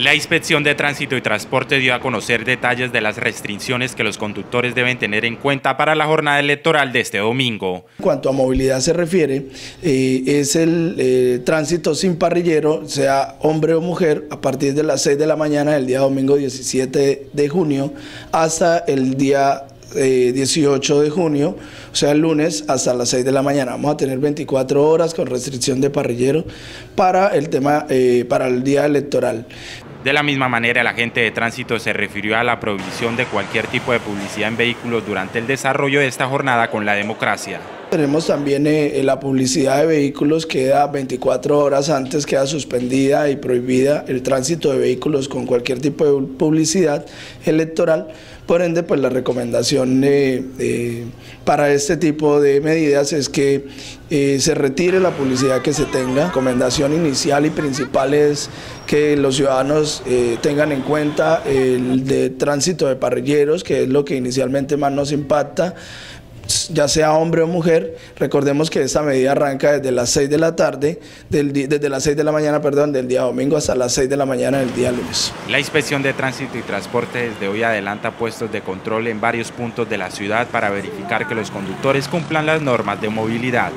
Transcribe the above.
La Inspección de Tránsito y Transporte dio a conocer detalles de las restricciones que los conductores deben tener en cuenta para la jornada electoral de este domingo. En cuanto a movilidad se refiere, eh, es el eh, tránsito sin parrillero, sea hombre o mujer, a partir de las 6 de la mañana del día domingo 17 de junio hasta el día 18 eh, de junio, o sea el lunes hasta las 6 de la mañana. Vamos a tener 24 horas con restricción de parrillero para el tema, para el día electoral. De la misma manera, el agente de tránsito se refirió a la prohibición de cualquier tipo de publicidad en vehículos durante el desarrollo de esta jornada con la democracia. Tenemos también eh, la publicidad de vehículos, queda 24 horas antes, queda suspendida y prohibida el tránsito de vehículos con cualquier tipo de publicidad electoral. Por ende, pues la recomendación eh, eh, para este tipo de medidas es que se retire la publicidad que se tenga. La recomendación inicial y principal es que los ciudadanos tengan en cuenta el de tránsito de parrilleros, que es lo que inicialmente más nos impacta, ya sea hombre o mujer. Recordemos que esta medida arranca desde las 6 de la tarde, desde las 6 de la mañana, perdón, del día domingo hasta las 6 de la mañana del día lunes. La Inspección de Tránsito y Transporte desde hoy adelanta puestos de control en varios puntos de la ciudad para verificar que los conductores cumplan las normas de movilidad.